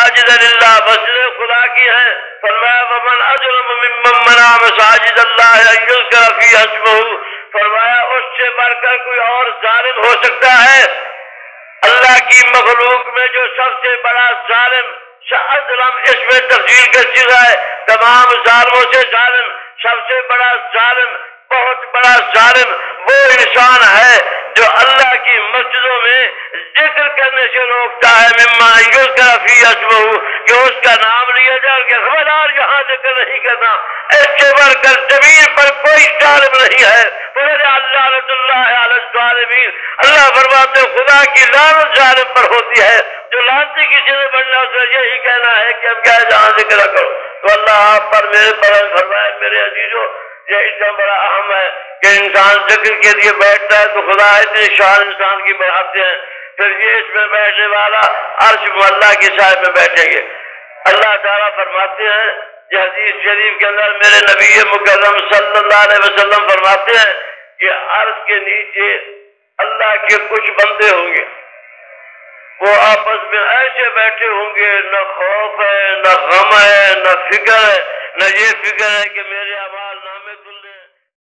المساجد للہ مسجد خدا کی ہیں فرمایا، ومن اجرم ممن منع مساجد اللہ ان یذکر فی اسمہ فرمایا، اس سے بڑھ کر کوئی اور ظالم ہو سکتا ہے۔ اللہ کی مخلوق میں جو سب سے بڑا ظالم ظلم اس میں تفصیل کا چیزا ہے۔ تمام ظالموں سے ظالم، سب سے بڑا ظالم، بہت بڑا ظالم وہ انسان ہے جو اللہ کی مسجدوں میں ذکر کرنے سے روکتا ہے۔ مما کا فی اس کا نام لیا جائے کہ خبردار یہاں ذکر نہیں کرنا، اس سے بڑھ کر زمین پر کوئی ظالم نہیں ہے۔ بولے اللہ رض اللہ علیہ اللہ فرماتے خدا کی لانت ظالم پر ہوتی ہے۔ جو لانتی کسی سے بڑھنا اسے یہی کہنا ہے کہ اب کیا جہاں ذکر کرو۔ تو اللہ آپ پر میرے پر فرمائے، میرے عزیزوں، یہ اتنا بڑا اہم ہے کہ انسان ذکر کے لیے بیٹھتا ہے، تو خدا اتنی شان انسان کی بڑھاتے ہیں۔ پھر یہ اس میں بیٹھنے والا عرش اللہ کی صاحب میں بیٹھیں گے۔ تعالیٰ فرماتے ہیں یہ حدیث شریف کے اندر میرے نبی مکرم صلی اللہ علیہ وسلم فرماتے ہیں کہ عرض کے نیچے اللہ کے کچھ بندے ہوں گے۔ وہ آپس میں ایسے بیٹھے ہوں گے، نہ خوف ہے، نہ غم ہے، نہ فکر ہے، نہ یہ فکر ہے کہ میرے آواز نامے نہ